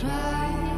try.